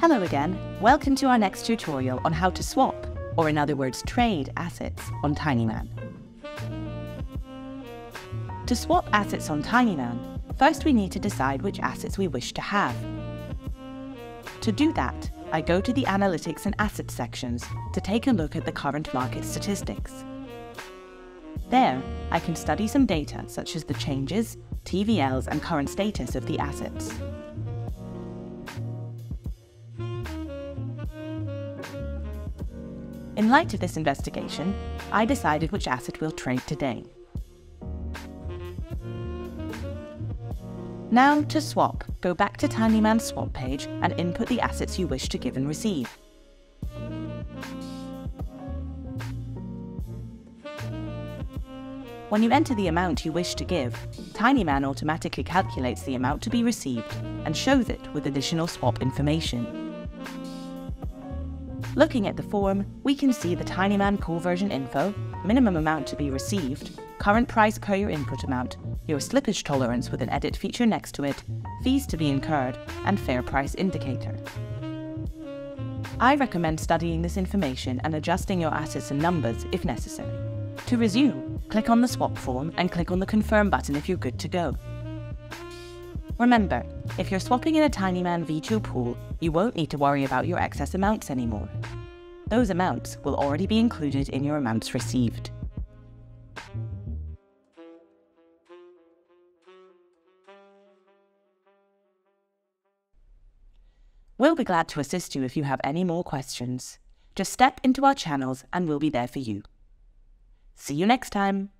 Hello again, welcome to our next tutorial on how to swap, or in other words trade, assets on Tinyman. To swap assets on Tinyman, first we need to decide which assets we wish to have. To do that, I go to the Analytics and Assets sections to take a look at the current market statistics. There, I can study some data such as the changes, TVLs and current status of the assets. In light of this investigation, I decided which asset we'll trade today. Now to swap, go back to Tinyman's swap page and input the assets you wish to give and receive. When you enter the amount you wish to give, Tinyman automatically calculates the amount to be received and shows it with additional swap information. Looking at the form, we can see the Tinyman conversion info, minimum amount to be received, current price per your input amount, your slippage tolerance with an edit feature next to it, fees to be incurred, and fair price indicator. I recommend studying this information and adjusting your assets and numbers if necessary. To resume, click on the swap form and click on the confirm button if you're good to go. Remember, if you're swapping in a Tinyman V2 pool, you won't need to worry about your excess amounts anymore. Those amounts will already be included in your amounts received. We'll be glad to assist you if you have any more questions. Just step into our channels and we'll be there for you. See you next time!